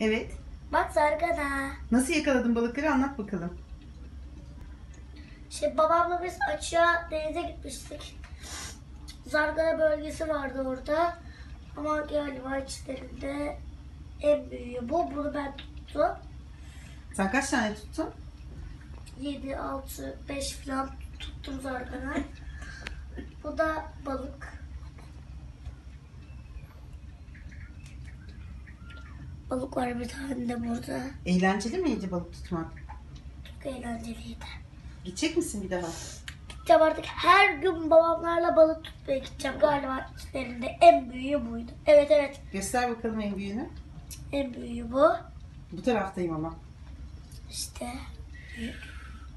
Evet. Bak zargana. Nasıl yakaladın balıkları anlat bakalım. Şey babamla biz açığa denize gitmiştik. Zargana bölgesi vardı orada. Ama galiba içlerinde en büyüğü bu. Bunu ben tuttum. Sen kaç tane tuttun? 7, 6, 5 falan tuttum zargana. Bu da balık. Balık var bir tane de burada. Eğlenceli miydi balık tutmak? Çok eğlenceliydi. Gidecek misin bir daha? Gideceğim artık her gün babamlarla balık tutmaya gideceğim. Galiba içlerinde en büyüğü buydu. Evet evet Göster bakalım en büyüğünü. en büyüğü bu. Bu taraftayım ama. İşte.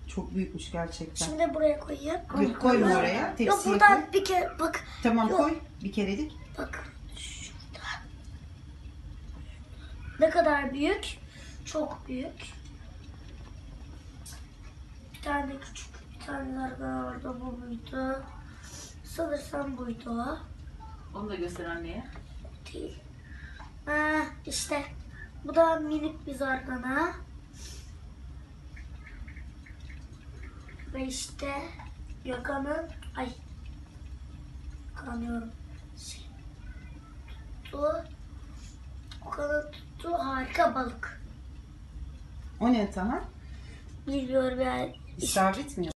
Çok büyükmüş gerçekten. Şimdi buraya koyayım. Yok, koyma oraya. Yok Tepsiye buradan koy. bir kere bak. Tamam Yok. koy. Bir kerelik. Bak Ne kadar büyük? Çok büyük. Bir tane de küçük bir tane zargana vardı bu buydu. Sanırsam buydu o. Onu da göster anneye. Değil. Ha, işte bu da minik bir zargana. Ve işte yakanın ay kanıyorum. Şey, tuttu. Okan'ın tuttuğu harika balık. O ne Taha? Bilmiyorum yani. İstavrit mi?